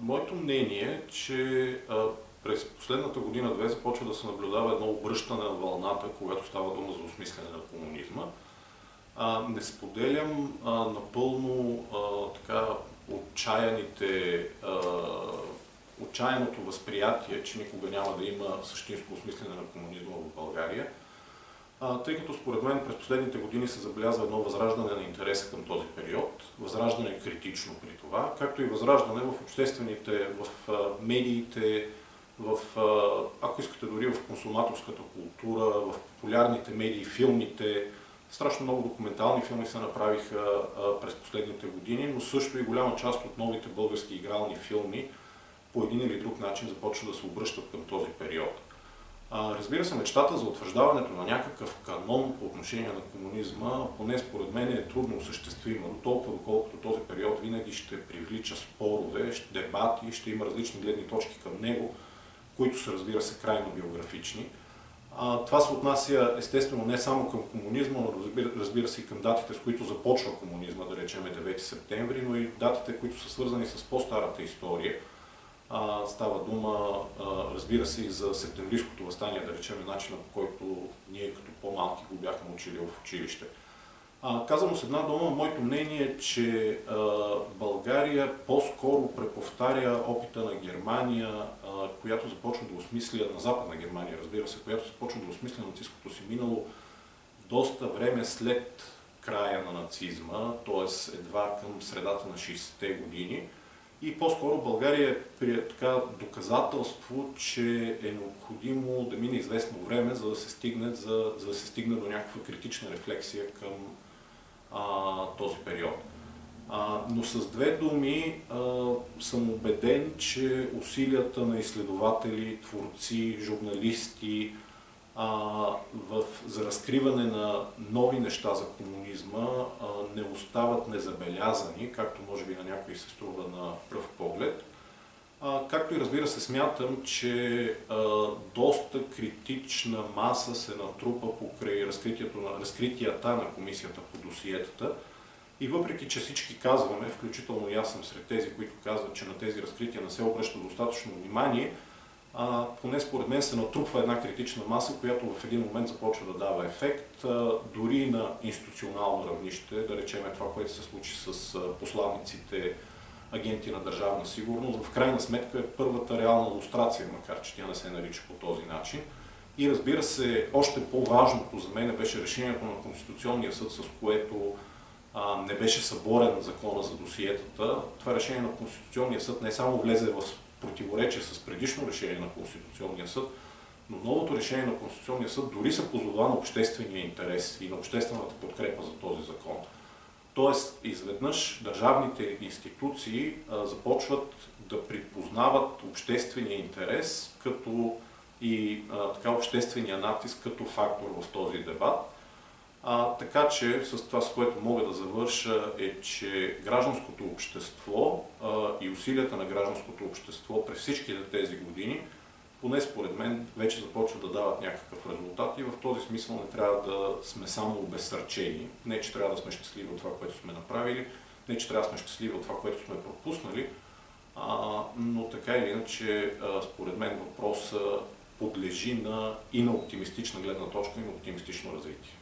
моето мнение е, че а, през последната година-две започва да се наблюдава едно обръщане на вълната, когато става дума за осмислене на комунизма. А, не споделям а, напълно а, така отчаяните, а, отчаяното възприятие, че никога няма да има същинско осмислене на комунизма в България тъй като според мен през последните години се забелязва едно възраждане на интереса към този период, възраждане критично при това, както и възраждане в обществените, в медиите, в, ако искате дори в консуматорската култура, в популярните медии, филмите. Страшно много документални филми се направиха през последните години, но също и голяма част от новите български игрални филми по един или друг начин започват да се обръщат към този период. Разбира се, мечтата за утвърждаването на някакъв канон по отношение на комунизма, поне според мен е трудно осъществима, до толкова доколкото този период винаги ще привлича спорове, дебати, ще има различни гледни точки към него, които са, разбира се, крайно биографични. това се отнася естествено не само към комунизма, но разбира се и към датите, с които започва комунизма, да речем 9 септември, но и датите, които са свързани с по-старата история – става дума, разбира се, и за септемврийското възстание, да речем, начина по който ние като по-малки го бяхме учили в училище. Казано с една дума, моето мнение е, че България по-скоро преповтаря опита на Германия, която започна да осмисля, на Западна Германия, разбира се, която започна да осмисля нацистското си минало доста време след края на нацизма, т.е. едва към средата на 60-те години. И по-скоро България е така доказателство, че е необходимо да мине известно време, за да се стигне, за, за да се стигне до някаква критична рефлексия към а, този период. А, но с две думи а, съм убеден, че усилията на изследователи, творци, журналисти, в, за разкриване на нови неща за комунизма а, не остават незабелязани, както може би на някой се струва на пръв поглед. А, както и разбира се, смятам, че а, доста критична маса се натрупа покрай на, разкритията на комисията по досиетата. И въпреки, че всички казваме, включително и аз съм сред тези, които казват, че на тези разкрития не се обръща достатъчно внимание, а, поне според мен се натрупва една критична маса, която в един момент започва да дава ефект, а, дори на институционално равнище, да речем това, което се случи с а, посланниците, агенти на държавна сигурност, в крайна сметка е първата реална иллюстрация, макар че тя не се нарича по този начин. И разбира се, още по-важното за мен беше решението на Конституционния съд, с което а, не беше съборен закона за досиетата. Това решение на Конституционния съд не само влезе в противоречие с предишно решение на Конституционния съд, но новото решение на Конституционния съд дори се позова на обществения интерес и на обществената подкрепа за този закон. Тоест, изведнъж държавните институции а, започват да припознават обществения интерес като и а, така обществения натиск като фактор в този дебат. А, така че с това, с което мога да завърша е, че гражданското общество а, и усилията на гражданското общество през всичките тези години, поне според мен, вече започват да дават някакъв резултат и в този смисъл не трябва да сме само обезсърчени. Не, че трябва да сме щастливи от това, което сме направили, не, че трябва да сме щастливи от това, което сме пропуснали, а, но така или иначе, а, според мен въпросът подлежи на и на оптимистична гледна точка, и на оптимистично развитие.